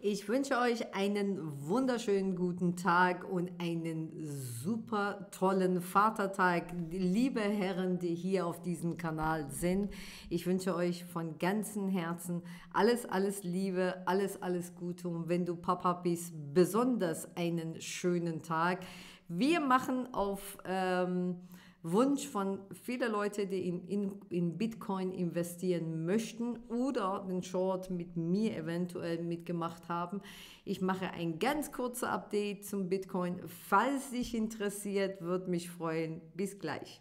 Ich wünsche euch einen wunderschönen guten Tag und einen super tollen Vatertag, liebe Herren, die hier auf diesem Kanal sind. Ich wünsche euch von ganzem Herzen alles, alles Liebe, alles, alles Gute und wenn du Papa bist, besonders einen schönen Tag. Wir machen auf... Ähm, Wunsch von vielen Leuten, die in, in, in Bitcoin investieren möchten oder den Short mit mir eventuell mitgemacht haben. Ich mache ein ganz kurzes Update zum Bitcoin. Falls dich interessiert, würde mich freuen. Bis gleich.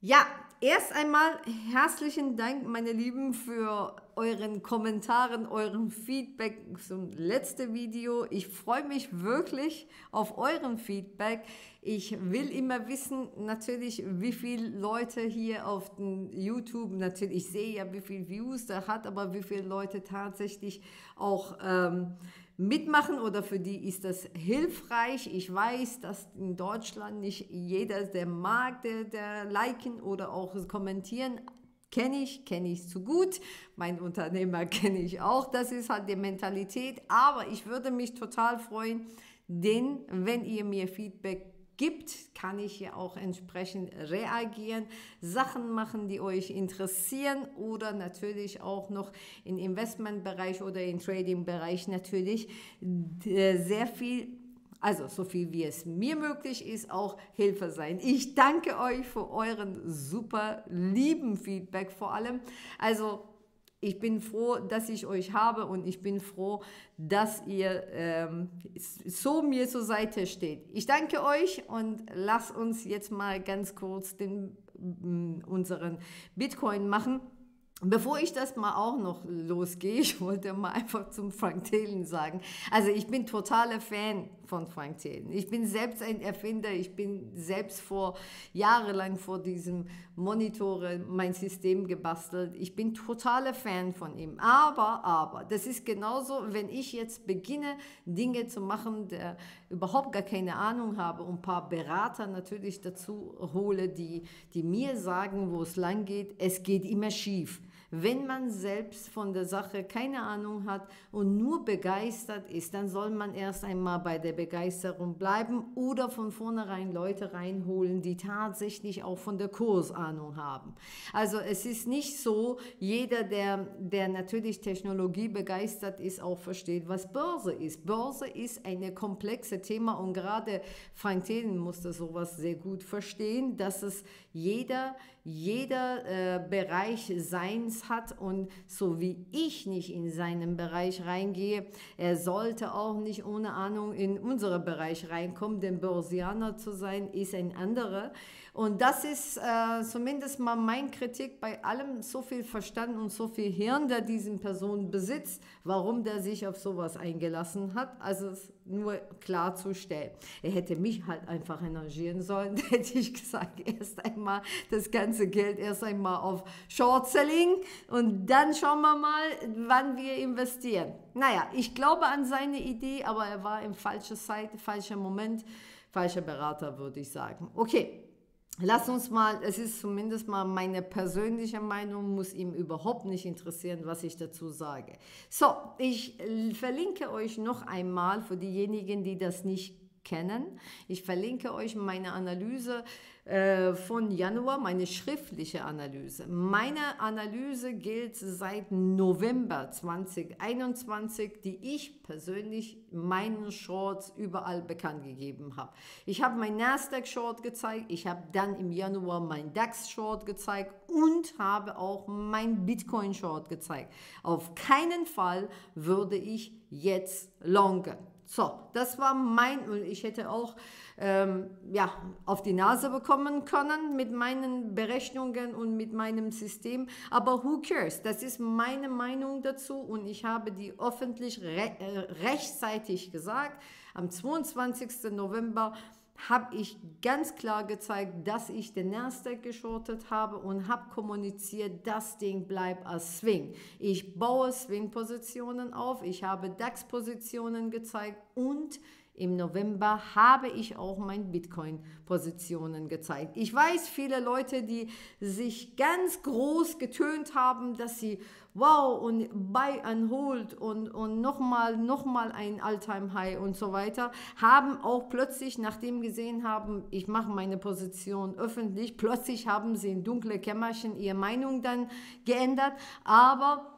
Ja, erst einmal herzlichen Dank, meine Lieben, für euren Kommentaren, euren Feedback zum letzten Video. Ich freue mich wirklich auf euren Feedback. Ich will immer wissen, natürlich, wie viele Leute hier auf den YouTube, natürlich, ich sehe ja, wie viele Views der hat, aber wie viele Leute tatsächlich auch ähm, mitmachen oder für die ist das hilfreich. Ich weiß, dass in Deutschland nicht jeder, der mag, der, der liken oder auch kommentieren, kenne ich, kenne ich zu gut. Mein Unternehmer kenne ich auch. Das ist halt die Mentalität. Aber ich würde mich total freuen, denn wenn ihr mir Feedback gibt, kann ich ja auch entsprechend reagieren, Sachen machen, die euch interessieren oder natürlich auch noch im Investmentbereich oder im Trading-Bereich natürlich äh, sehr viel also so viel wie es mir möglich ist, auch Hilfe sein. Ich danke euch für euren super lieben Feedback vor allem. Also ich bin froh, dass ich euch habe und ich bin froh, dass ihr ähm, so mir zur Seite steht. Ich danke euch und lasst uns jetzt mal ganz kurz den, unseren Bitcoin machen. Bevor ich das mal auch noch losgehe, ich wollte mal einfach zum Frank Thelen sagen. Also ich bin totaler Fan von Frank Thelen. Ich bin selbst ein Erfinder. Ich bin selbst vor jahrelang vor diesem Monitore mein System gebastelt. Ich bin totaler Fan von ihm. Aber, aber, das ist genauso, wenn ich jetzt beginne, Dinge zu machen, der überhaupt gar keine Ahnung habe und ein paar Berater natürlich dazu hole, die, die mir sagen, wo es lang geht. Es geht immer schief. Wenn man selbst von der Sache keine Ahnung hat und nur begeistert ist, dann soll man erst einmal bei der Begeisterung bleiben oder von vornherein Leute reinholen, die tatsächlich auch von der Kursahnung haben. Also es ist nicht so, jeder, der, der natürlich Technologie begeistert ist, auch versteht, was Börse ist. Börse ist ein komplexes Thema und gerade Frank Thelen musste sowas sehr gut verstehen, dass es jeder, jeder äh, Bereich Seins hat und so wie ich nicht in seinen Bereich reingehe, er sollte auch nicht ohne Ahnung in unseren Bereich reinkommen, denn Börsianer zu sein ist ein anderer. Und das ist äh, zumindest mal mein Kritik bei allem so viel Verstand und so viel Hirn, der diesen Person besitzt, warum der sich auf sowas eingelassen hat. Also es nur klarzustellen. Er hätte mich halt einfach engagieren sollen, hätte ich gesagt, erst einmal das ganze Geld erst einmal auf Short Selling und dann schauen wir mal, wann wir investieren. Naja, ich glaube an seine Idee, aber er war im falschen Zeit, falscher Moment, falscher Berater, würde ich sagen. Okay, Lass uns mal, es ist zumindest mal meine persönliche Meinung, muss ihm überhaupt nicht interessieren, was ich dazu sage. So, ich verlinke euch noch einmal für diejenigen, die das nicht kennen. Ich verlinke euch meine Analyse äh, von Januar, meine schriftliche Analyse. Meine Analyse gilt seit November 2021, die ich persönlich meinen Shorts überall bekannt gegeben habe. Ich habe mein Nasdaq Short gezeigt, ich habe dann im Januar mein DAX Short gezeigt und habe auch mein Bitcoin Short gezeigt. Auf keinen Fall würde ich jetzt longen. So, das war mein, und ich hätte auch ähm, ja, auf die Nase bekommen können mit meinen Berechnungen und mit meinem System. Aber who cares? Das ist meine Meinung dazu und ich habe die öffentlich re äh, rechtzeitig gesagt. Am 22. November habe ich ganz klar gezeigt, dass ich den Nasdaq geschortet habe und habe kommuniziert, das Ding bleibt als Swing. Ich baue Swing-Positionen auf, ich habe DAX-Positionen gezeigt und im November habe ich auch mein Bitcoin-Positionen gezeigt. Ich weiß, viele Leute, die sich ganz groß getönt haben, dass sie wow und buy and hold und, und nochmal noch ein All-Time-High und so weiter, haben auch plötzlich, nachdem gesehen haben, ich mache meine Position öffentlich, plötzlich haben sie in dunkle Kämmerchen ihre Meinung dann geändert, aber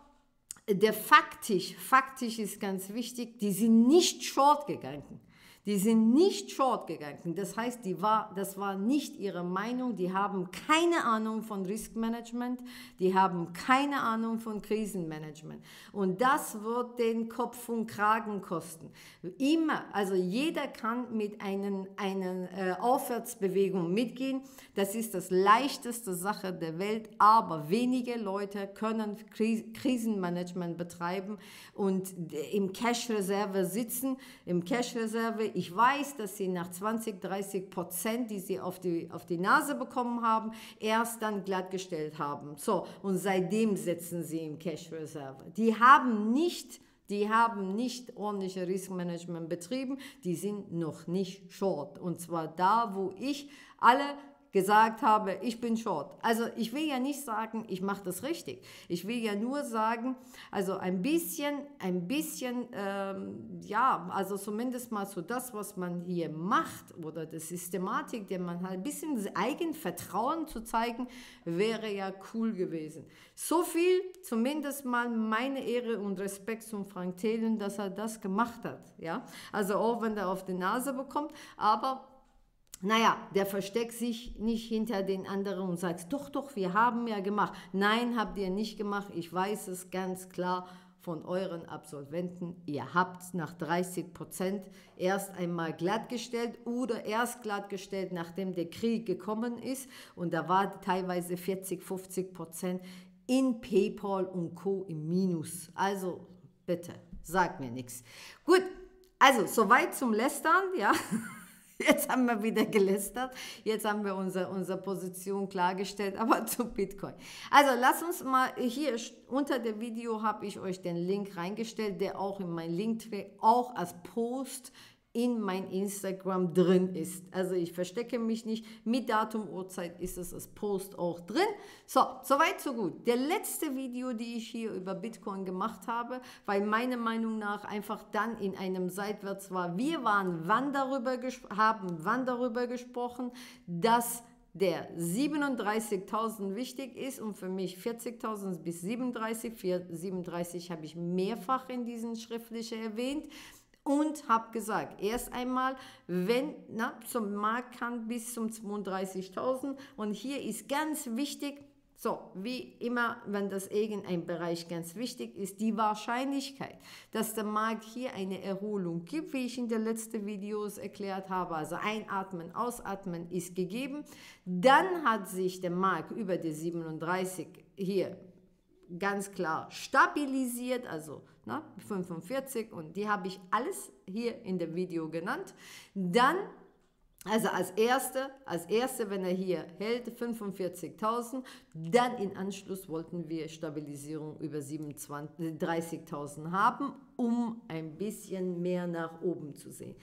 der faktisch, faktisch ist ganz wichtig, die sind nicht short gegangen. Die sind nicht short gegangen. Das heißt, die war, das war nicht ihre Meinung. Die haben keine Ahnung von Riskmanagement. Die haben keine Ahnung von Krisenmanagement. Und das wird den Kopf und Kragen kosten. Immer, also jeder kann mit einer einen, äh, Aufwärtsbewegung mitgehen. Das ist das leichteste Sache der Welt. Aber wenige Leute können Krisenmanagement betreiben und im Cash-Reserve sitzen. Im Cash-Reserve ich weiß, dass sie nach 20, 30 Prozent, die sie auf die, auf die Nase bekommen haben, erst dann glattgestellt haben. So, und seitdem setzen sie im Cash Reserve. Die haben nicht die haben nicht ordentliche Riskmanagement betrieben, die sind noch nicht short. Und zwar da, wo ich alle gesagt habe, ich bin short. Also ich will ja nicht sagen, ich mache das richtig. Ich will ja nur sagen, also ein bisschen, ein bisschen, ähm, ja, also zumindest mal so das, was man hier macht oder die Systematik, der man halt ein bisschen Eigenvertrauen zu zeigen, wäre ja cool gewesen. So viel, zumindest mal meine Ehre und Respekt zum Frank Thelen, dass er das gemacht hat. Ja, also auch wenn er auf die Nase bekommt, aber naja, der versteckt sich nicht hinter den anderen und sagt, doch, doch, wir haben ja gemacht. Nein, habt ihr nicht gemacht. Ich weiß es ganz klar von euren Absolventen. Ihr habt nach 30 Prozent erst einmal glattgestellt oder erst glattgestellt, nachdem der Krieg gekommen ist. Und da war teilweise 40, 50 Prozent in PayPal und Co. im Minus. Also bitte, sagt mir nichts. Gut, also soweit zum Lästern, ja. Jetzt haben wir wieder gelästert. Jetzt haben wir unsere, unsere Position klargestellt, aber zu Bitcoin. Also lass uns mal hier unter dem Video habe ich euch den Link reingestellt, der auch in mein Linktree auch als Post in mein Instagram drin ist. Also ich verstecke mich nicht. Mit Datum, Uhrzeit ist es als Post auch drin. So, soweit, so gut. Der letzte Video, die ich hier über Bitcoin gemacht habe, weil meiner Meinung nach einfach dann in einem Seitwärts war. Wir waren wann darüber haben wann darüber gesprochen, dass der 37.000 wichtig ist und für mich 40.000 bis 37. 37 habe ich mehrfach in diesen schriftlichen erwähnt und habe gesagt, erst einmal, wenn na, zum Markt kann bis zum 32.000 und hier ist ganz wichtig, so, wie immer, wenn das irgendein Bereich ganz wichtig ist, die Wahrscheinlichkeit, dass der Markt hier eine Erholung gibt, wie ich in den letzten Videos erklärt habe, also einatmen, ausatmen ist gegeben, dann hat sich der Markt über die 37 hier ganz klar stabilisiert, also ne, 45 und die habe ich alles hier in dem Video genannt. Dann, also als erste, als erste, wenn er hier hält, 45.000, dann in Anschluss wollten wir Stabilisierung über 30.000 haben, um ein bisschen mehr nach oben zu sehen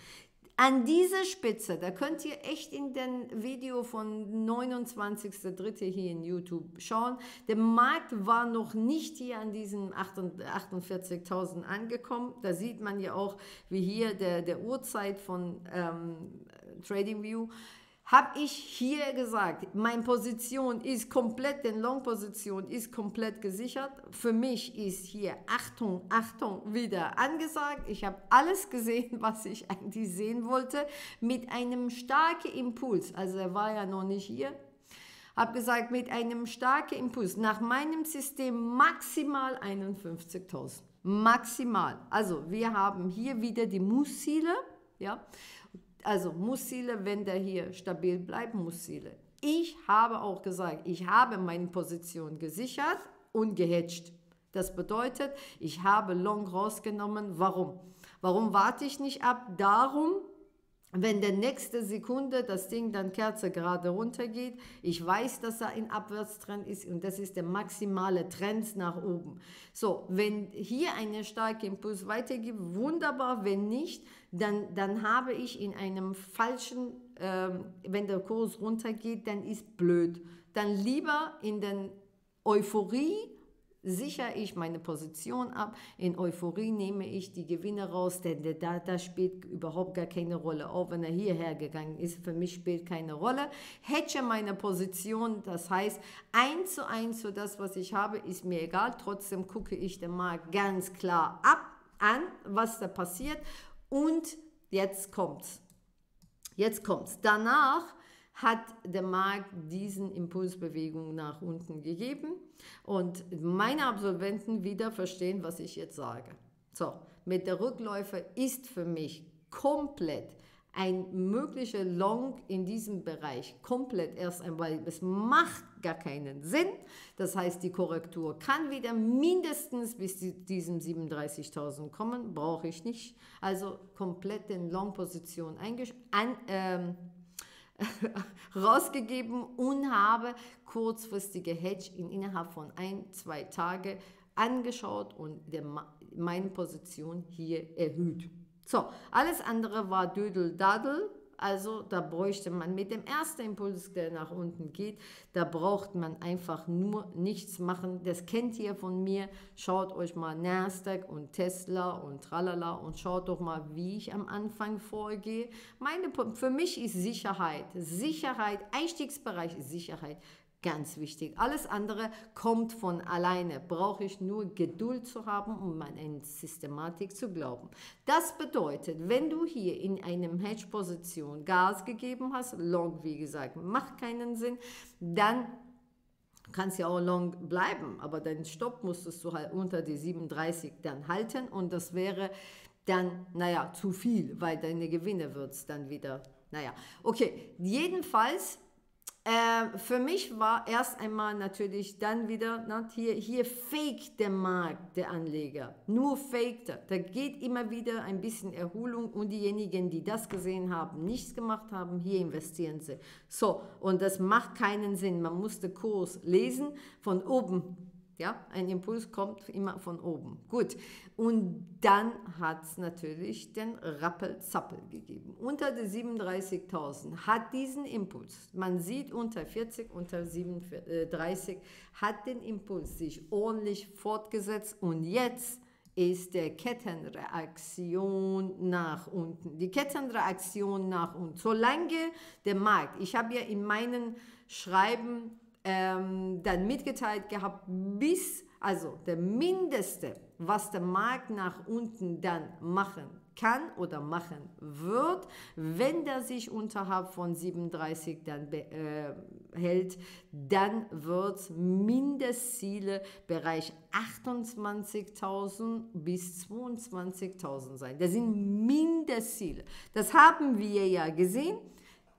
an dieser Spitze, da könnt ihr echt in dem Video von 29.03. hier in YouTube schauen, der Markt war noch nicht hier an diesen 48.000 angekommen. Da sieht man ja auch, wie hier der, der Uhrzeit von ähm, TradingView habe ich hier gesagt, meine Position ist komplett, denn Long-Position ist komplett gesichert. Für mich ist hier Achtung, Achtung wieder angesagt. Ich habe alles gesehen, was ich eigentlich sehen wollte, mit einem starken Impuls. Also er war ja noch nicht hier. Habe gesagt, mit einem starken Impuls. Nach meinem System maximal 51.000. Maximal. Also wir haben hier wieder die Mussziele. Ja, also Mussziele, wenn der hier stabil bleibt, Mussziele. Ich habe auch gesagt, ich habe meine Position gesichert und gehatcht. Das bedeutet, ich habe Long rausgenommen. Warum? Warum warte ich nicht ab? Darum, wenn der nächste Sekunde das Ding dann Kerze gerade runtergeht, ich weiß, dass er in Abwärtstrend ist und das ist der maximale Trend nach oben. So, wenn hier eine starke Impuls weitergibt, wunderbar, wenn nicht, dann, dann habe ich in einem falschen, ähm, wenn der Kurs runtergeht, dann ist blöd. Dann lieber in den Euphorie sichere ich meine Position ab. In Euphorie nehme ich die Gewinne raus, denn da, da spielt überhaupt gar keine Rolle. Auch wenn er hierher gegangen ist, für mich spielt keine Rolle. Hedge meine Position, das heißt, eins zu eins für das, was ich habe, ist mir egal. Trotzdem gucke ich den Markt ganz klar ab, an, was da passiert. Und jetzt kommt's. Jetzt kommt's. Danach hat der Markt diesen Impulsbewegung nach unten gegeben und meine Absolventen wieder verstehen, was ich jetzt sage. So, mit der Rückläufer ist für mich komplett ein möglicher Long in diesem Bereich komplett erst einmal, es macht gar keinen Sinn. Das heißt, die Korrektur kann wieder mindestens bis zu diesem 37.000 kommen, brauche ich nicht. Also komplett in Long-Position an, ähm, rausgegeben und habe kurzfristige Hedge in innerhalb von ein, zwei Tagen angeschaut und der, meine Position hier erhöht. So, alles andere war Dödel-Dadel. Also da bräuchte man mit dem ersten Impuls, der nach unten geht, da braucht man einfach nur nichts machen. Das kennt ihr von mir. Schaut euch mal Nasdaq und Tesla und tralala und schaut doch mal, wie ich am Anfang vorgehe. Meine, für mich ist Sicherheit, Sicherheit, Einstiegsbereich ist Sicherheit Ganz wichtig. Alles andere kommt von alleine. Brauche ich nur Geduld zu haben, um an eine Systematik zu glauben. Das bedeutet, wenn du hier in einem Hedge-Position Gas gegeben hast, Long, wie gesagt, macht keinen Sinn, dann kannst ja auch long bleiben, aber deinen Stopp musstest du halt unter die 37 dann halten und das wäre dann, naja, zu viel, weil deine Gewinne wird es dann wieder, naja. Okay, jedenfalls äh, für mich war erst einmal natürlich dann wieder, na, hier, hier fake der Markt, der Anleger. Nur fake. Da geht immer wieder ein bisschen Erholung und diejenigen, die das gesehen haben, nichts gemacht haben, hier investieren sie. So, und das macht keinen Sinn. Man muss den Kurs lesen von oben ja, ein Impuls kommt immer von oben. Gut. Und dann hat es natürlich den Rappelzappel gegeben. Unter die 37.000 hat diesen Impuls, man sieht unter 40, unter 37, hat den Impuls sich ordentlich fortgesetzt und jetzt ist der Kettenreaktion nach unten. Die Kettenreaktion nach unten. Solange der Markt, ich habe ja in meinen Schreiben ähm, dann mitgeteilt gehabt, bis, also der Mindeste, was der Markt nach unten dann machen kann oder machen wird, wenn der sich unterhalb von 37 dann äh, hält, dann wird Mindestziele Bereich 28.000 bis 22.000 sein. Das sind Mindestziele. Das haben wir ja gesehen.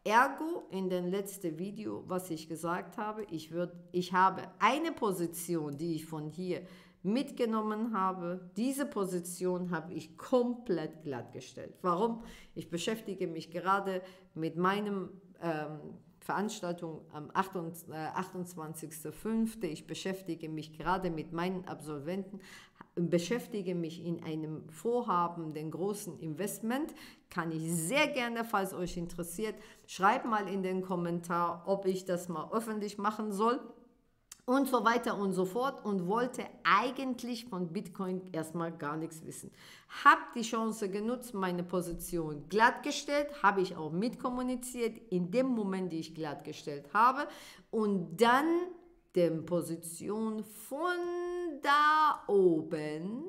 Ergo in dem letzten Video, was ich gesagt habe, ich, würd, ich habe eine Position, die ich von hier mitgenommen habe. Diese Position habe ich komplett glattgestellt. Warum? Ich beschäftige mich gerade mit meinem ähm, Veranstaltung am 28.05. Äh, ich beschäftige mich gerade mit meinen Absolventen, beschäftige mich in einem Vorhaben, den großen Investment. Kann ich sehr gerne, falls euch interessiert, schreibt mal in den Kommentar, ob ich das mal öffentlich machen soll und so weiter und so fort und wollte eigentlich von Bitcoin erstmal gar nichts wissen. Hab die Chance genutzt, meine Position glattgestellt, habe ich auch mitkommuniziert in dem Moment, die ich glattgestellt habe und dann die Position von da oben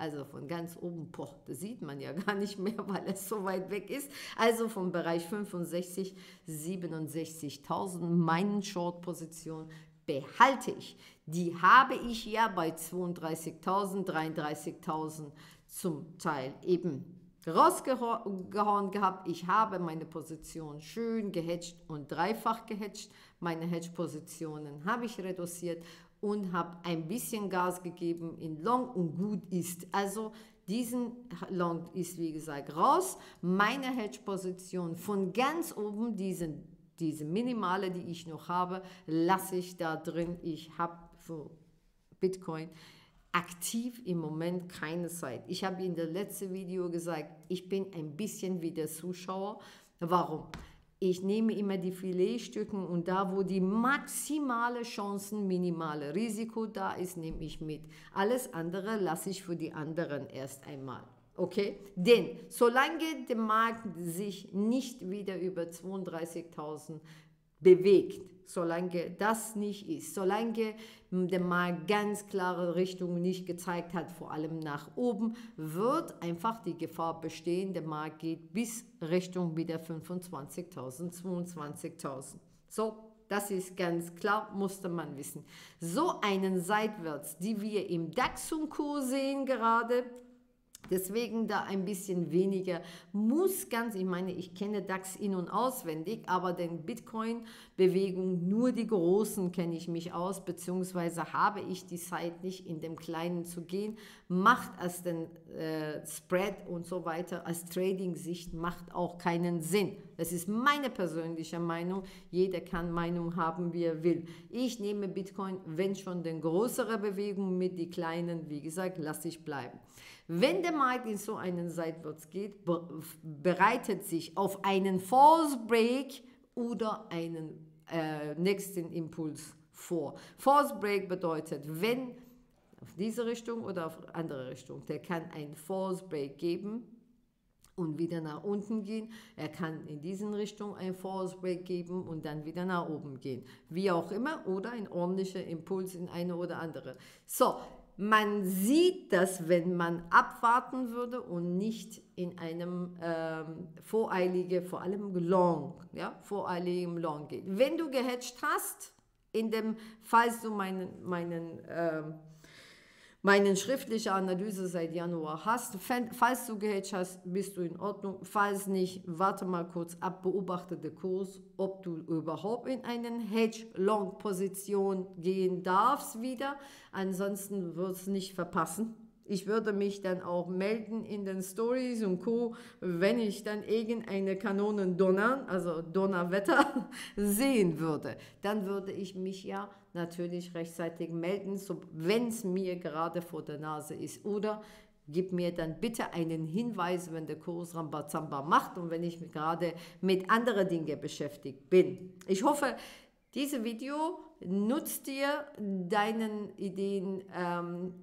also von ganz oben, boah, das sieht man ja gar nicht mehr, weil es so weit weg ist. Also vom Bereich 65, 67.000, meinen Short-Position behalte ich. Die habe ich ja bei 32.000, 33.000 zum Teil eben rausgehauen gehabt. Ich habe meine Position schön gehatcht und dreifach gehatcht. Meine Hedge-Positionen habe ich reduziert und habe ein bisschen Gas gegeben in Long und gut ist. Also diesen Long ist wie gesagt raus. Meine Hedge-Position von ganz oben, diesen, diese minimale, die ich noch habe, lasse ich da drin. Ich habe für Bitcoin aktiv im Moment keine Zeit. Ich habe in der letzten Video gesagt, ich bin ein bisschen wie der Zuschauer. Warum? Ich nehme immer die Filetstücken und da, wo die maximale Chancen, minimale Risiko da ist, nehme ich mit. Alles andere lasse ich für die anderen erst einmal. Okay? Denn solange der Markt sich nicht wieder über 32.000 bewegt, solange das nicht ist, solange der Markt ganz klare Richtung nicht gezeigt hat, vor allem nach oben, wird einfach die Gefahr bestehen, der Markt geht bis Richtung wieder 25.000, 22.000. So, das ist ganz klar, musste man wissen. So einen Seitwärts, die wir im DAX und Co. sehen gerade, Deswegen da ein bisschen weniger muss ganz, ich meine, ich kenne DAX in- und auswendig, aber den Bitcoin-Bewegung, nur die großen kenne ich mich aus, beziehungsweise habe ich die Zeit nicht in dem Kleinen zu gehen, macht als den äh, Spread und so weiter, als Trading-Sicht macht auch keinen Sinn. Das ist meine persönliche Meinung. Jeder kann Meinung haben, wie er will. Ich nehme Bitcoin, wenn schon den größere Bewegung mit, die kleinen, wie gesagt, lasse ich bleiben. Wenn der Markt in so einen Seitwärts geht, bereitet sich auf einen False Break oder einen äh, nächsten Impuls vor. False Break bedeutet, wenn auf diese Richtung oder auf andere Richtung, der kann einen False Break geben und wieder nach unten gehen. Er kann in diesen Richtung einen False Break geben und dann wieder nach oben gehen. Wie auch immer oder ein ordentlicher Impuls in eine oder andere. So, man sieht das, wenn man abwarten würde und nicht in einem ähm, voreilige, vor allem Long, ja, voreiligem Long geht. Wenn du gehatcht hast, in dem, falls du meinen, meinen ähm, meine schriftliche Analyse seit Januar hast. Falls du gehedged hast, bist du in Ordnung. Falls nicht, warte mal kurz ab, beobachte den Kurs, ob du überhaupt in einen Hedge-Long-Position gehen darfst wieder. Ansonsten wirst du nicht verpassen. Ich würde mich dann auch melden in den Stories und Co., wenn ich dann irgendeine Kanonen donnern, also Donnerwetter, sehen würde. Dann würde ich mich ja natürlich rechtzeitig melden, so, wenn es mir gerade vor der Nase ist. Oder gib mir dann bitte einen Hinweis, wenn der Kurs Rambazamba macht und wenn ich gerade mit anderen Dingen beschäftigt bin. Ich hoffe, dieses Video nutzt dir deinen Ideen ähm,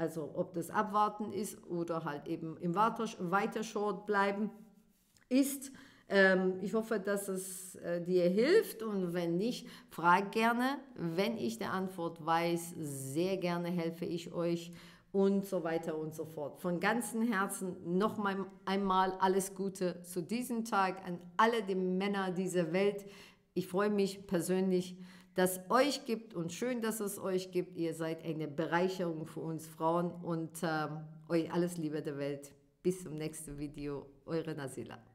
also ob das Abwarten ist oder halt eben im weiter Short bleiben ist. Ähm, ich hoffe, dass es äh, dir hilft und wenn nicht, frag gerne. Wenn ich die Antwort weiß, sehr gerne helfe ich euch und so weiter und so fort. Von ganzem Herzen noch mal einmal alles Gute zu diesem Tag an alle die Männer dieser Welt. Ich freue mich persönlich das euch gibt und schön, dass es euch gibt. Ihr seid eine Bereicherung für uns Frauen und ähm, euch alles Liebe der Welt. Bis zum nächsten Video, eure Nasila.